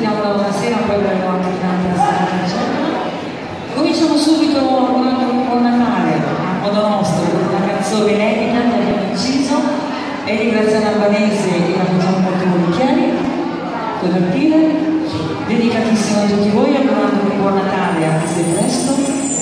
vediamo una sera, poi avremo anche tante altre. Cominciamo subito con, un buon Natale a modo nostro, con una canzone inedita che abbiamo inciso e ringraziamo Albanese e la facciamo molto volentieri per partire. Dedicatissimo a tutti voi, augurandovi un buon Natale anche se presto